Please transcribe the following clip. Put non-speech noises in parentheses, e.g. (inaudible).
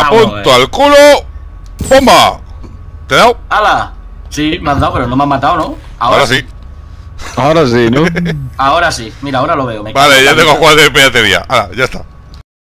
Apunto al culo. ¡Bomba! ¿Te he dado? ¡Hala! Sí, me has dado, pero no me has matado, ¿no? Ahora, sí. Ahora sí, ¿no? (laughs) Ahora sí. Mira, ahora lo veo. me Vale, ya tengo vida. juego de piratería. Ahora, ya está.